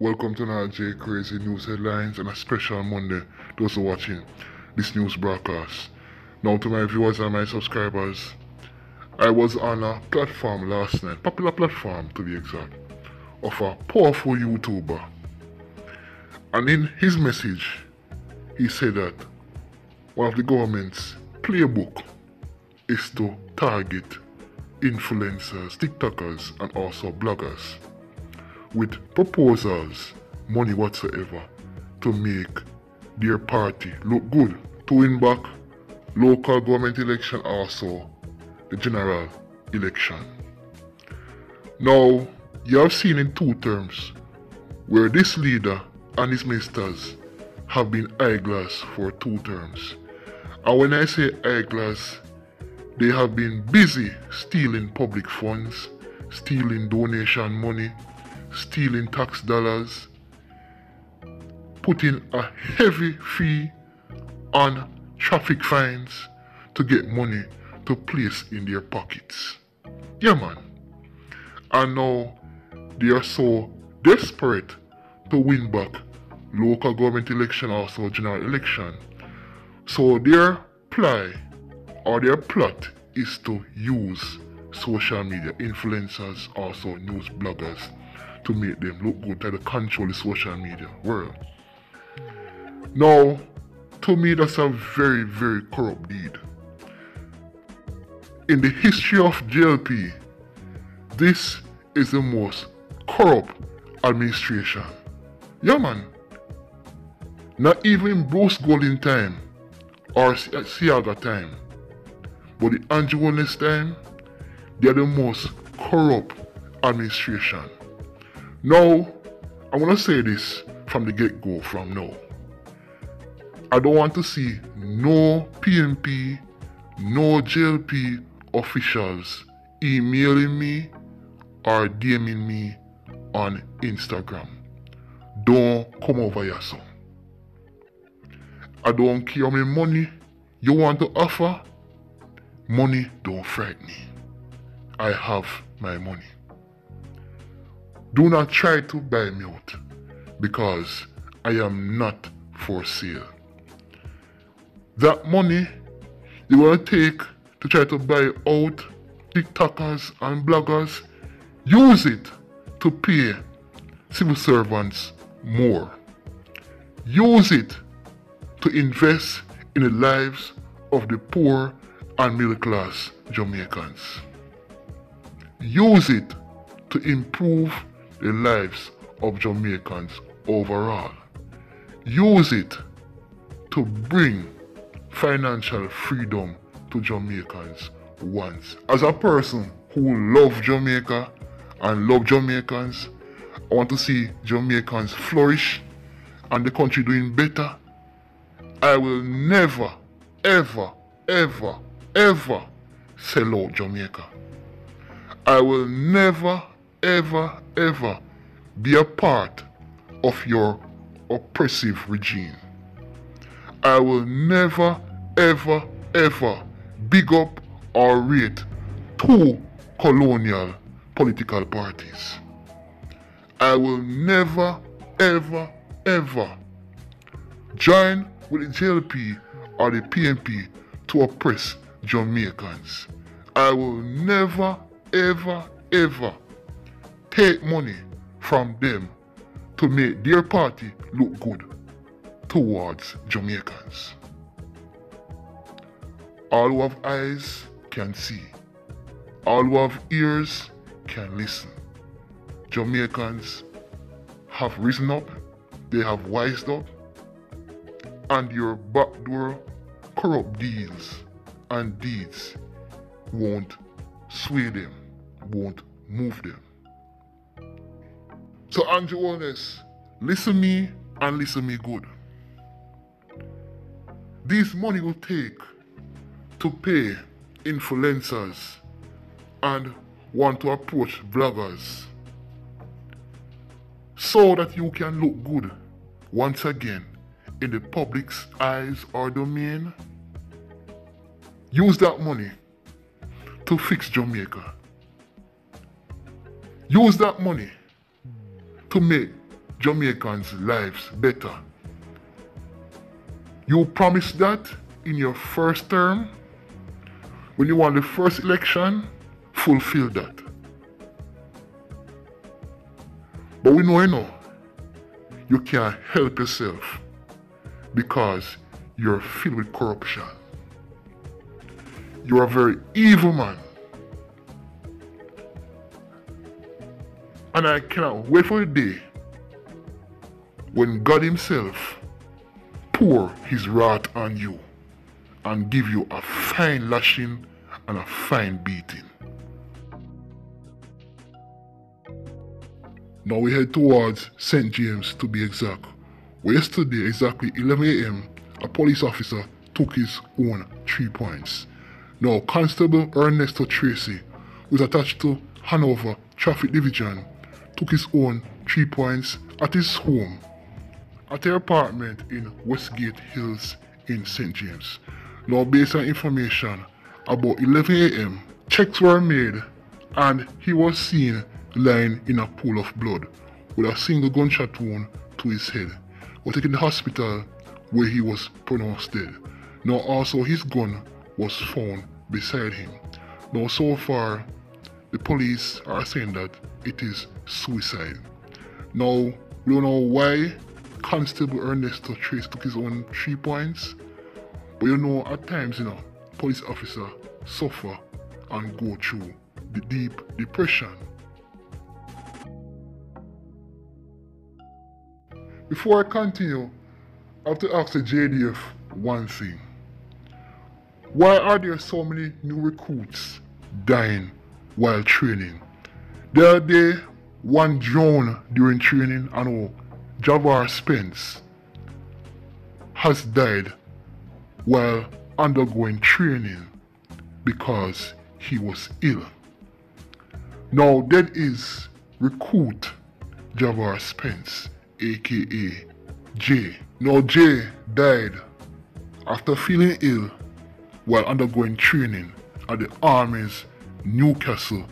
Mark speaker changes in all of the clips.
Speaker 1: Welcome to another J Crazy News Headlines and a special Monday. Those who are watching this news broadcast. Now to my viewers and my subscribers, I was on a platform last night, popular platform to be exact, of a powerful YouTuber. And in his message, he said that one of the government's playbook is to target influencers, TikTokers, and also bloggers with proposals, money whatsoever, to make their party look good, to win back local government election, also the general election. Now, you have seen in two terms where this leader and his ministers have been eyeglass for two terms. And when I say eyeglass, they have been busy stealing public funds, stealing donation money, stealing tax dollars, putting a heavy fee on traffic fines to get money to place in their pockets. Yeah, man. And now they are so desperate to win back local government election, also general election. So their ply or their plot is to use social media influencers, also news bloggers, to make them look good, try to control the social media world. Now, to me, that's a very, very corrupt deed. In the history of JLP, this is the most corrupt administration. Yeah, man. Not even Bruce Golding time or Seaga time, but the Andrew Holness time, they are the most corrupt administration. Now, I want to say this from the get go, from now. I don't want to see no PNP, no JLP officials emailing me or DMing me on Instagram. Don't come over here, son. I don't care how money you want to offer. Money don't frighten me. I have my money. Do not try to buy me out because I am not for sale. That money you want to take to try to buy out TikTokers and bloggers, use it to pay civil servants more. Use it to invest in the lives of the poor and middle class Jamaicans. Use it to improve the lives of Jamaicans overall. Use it to bring financial freedom to Jamaicans once. As a person who love Jamaica and love Jamaicans, I want to see Jamaicans flourish and the country doing better. I will never, ever, ever, ever sell out Jamaica. I will never, ever, ever be a part of your oppressive regime. I will never, ever, ever big up or rate two colonial political parties. I will never, ever, ever join with the JLP or the PNP to oppress Jamaicans. I will never, ever, ever take money from them to make their party look good towards Jamaicans. All who have eyes can see. All who have ears can listen. Jamaicans have risen up, they have wised up, and your backdoor corrupt deals and deeds won't sway them, won't move them. So Andrew Holness, listen me and listen me good. This money will take to pay influencers and want to approach bloggers so that you can look good once again in the public's eyes or domain. Use that money to fix Jamaica. Use that money to make Jamaicans' lives better. You promised that in your first term. When you won the first election, fulfill that. But we know, you know, you can't help yourself because you're filled with corruption. You're a very evil man. And I cannot wait for the day when God Himself pour His wrath on you and give you a fine lashing and a fine beating. Now we head towards St. James to be exact. Where yesterday, exactly 11 am, a police officer took his own three points. Now, Constable Ernesto Tracy, who is attached to Hanover Traffic Division, took his own three points at his home at their apartment in Westgate Hills in St. James. Now, based on information, about 11 a.m., checks were made and he was seen lying in a pool of blood with a single gunshot wound to his head. Was taken to the hospital where he was pronounced dead. Now, also, his gun was found beside him. Now, so far, the police are saying that it is suicide. Now, we don't know why Constable Ernesto Trace took his own three points. But you know, at times, you know, police officer suffer and go through the deep depression. Before I continue, I have to ask the JDF one thing. Why are there so many new recruits dying while training? The other day, one drone during training and Javar Spence has died while undergoing training because he was ill. Now that is recruit Javar Spence, aka Jay. Now Jay died after feeling ill while undergoing training at the Army's Newcastle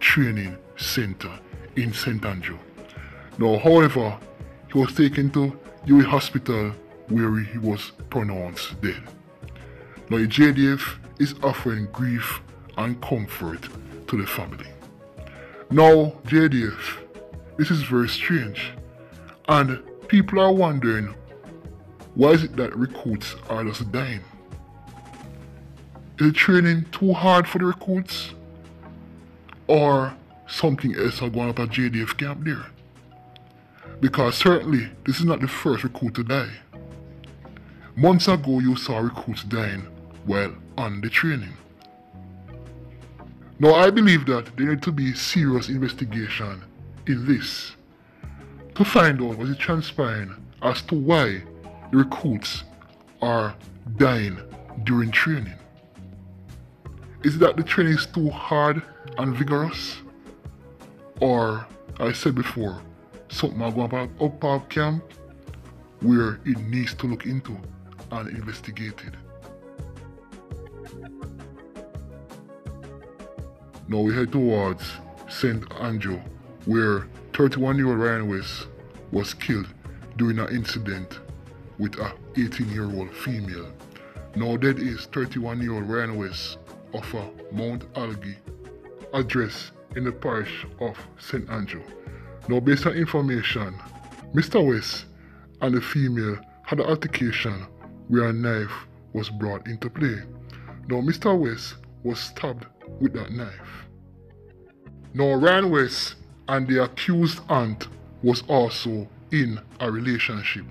Speaker 1: Training Center in St. Andrew. Now, however, he was taken to UWI Hospital where he was pronounced dead. Now the JDF is offering grief and comfort to the family. Now JDF, this is very strange and people are wondering why is it that recruits are just dying? Is the training too hard for the recruits? Or something else are going on at JDF camp there? Because certainly this is not the first recruit to die. Months ago you saw recruits dying while on the training. Now I believe that there need to be serious investigation in this to find out what is transpiring as to why the recruits are dying during training. Is it that the training is too hard and vigorous? Or, I said before, something are going up, up our camp where it needs to look into and investigated. Now we head towards St. Andrew where 31 year old Ryan West was killed during an incident with a 18 year old female. Now that is 31 year old Ryan West of a Mount Algie address in the parish of St. Andrew. Now, based on information, Mr. West and the female had an altercation where a knife was brought into play. Now, Mr. West was stabbed with that knife. Now, Ryan West and the accused aunt was also in a relationship.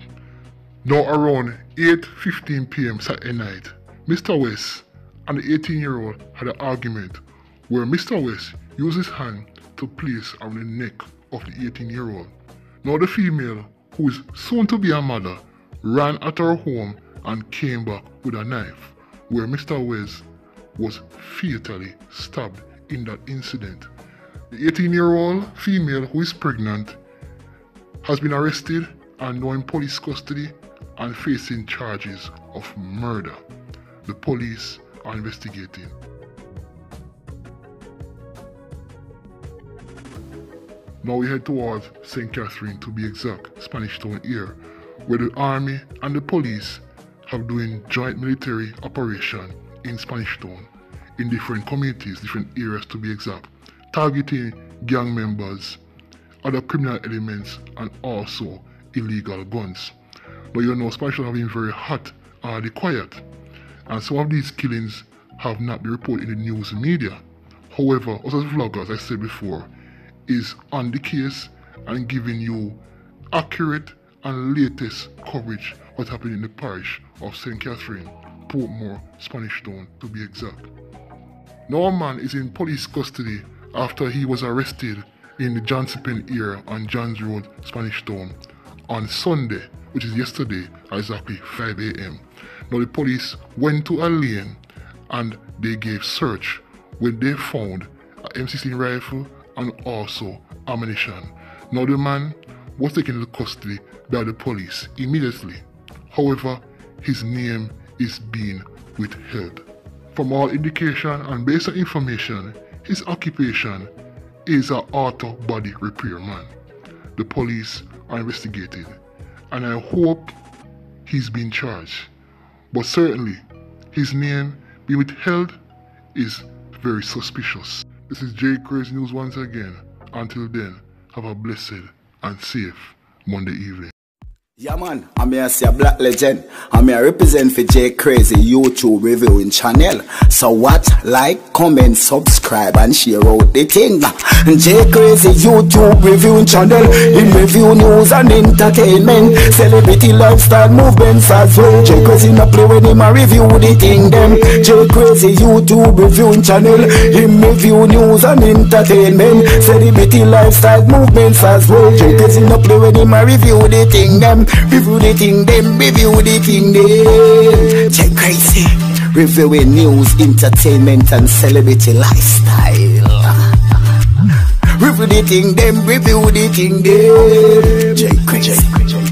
Speaker 1: Now, around 8.15 p.m. Saturday night, Mr. West and the 18-year-old had an argument where Mr. West used his hand to place around the neck of the 18 year old. Now, the female, who is soon to be a mother, ran at her home and came back with a knife, where Mr. West was fatally stabbed in that incident. The 18 year old female who is pregnant has been arrested and now in police custody and facing charges of murder. The police are investigating. Now we head towards St. Catherine to be exact, Spanish Town here, where the army and the police have doing joint military operation in Spanish Town in different communities, different areas to be exact, targeting gang members, other criminal elements, and also illegal guns. But you know, Spanish Town have been very hot uh, and quiet, and some of these killings have not been reported in the news media. However, us as vloggers, I said before, is on the case and giving you accurate and latest coverage what happened in the parish of St. Catherine, Portmore, Spanish Town to be exact. Now man is in police custody after he was arrested in the Johnson area on Johns Road, Spanish Town on Sunday, which is yesterday at exactly 5 a.m. Now the police went to a lane and they gave search when they found a M16 rifle and also ammunition. Now the man was taken into custody by the police immediately. However, his name is being withheld. From all indication and based on information, his occupation is an auto body repairman. The police are investigating and I hope he's been charged. But certainly, his name being withheld is very suspicious. This is J Crazy News once again. Until then, have a blessed and safe Monday evening.
Speaker 2: Yeah man, I'm here see a black legend. I'm here represent for J Crazy YouTube reviewing channel. So what? Like, comment, subscribe and share out the thing. J Crazy YouTube reviewing channel. In review news and entertainment. Celebrity lifestyle movements as well. J Crazy not play when him a review the thing them. J Crazy YouTube reviewing channel. In review news and entertainment. Celebrity lifestyle movements as well. J Crazy not play when him a review the thing Review the thing them, review the thing them. Check crazy. Reviewing news, entertainment, and celebrity lifestyle. Review the thing them, review the thing them. Check crazy.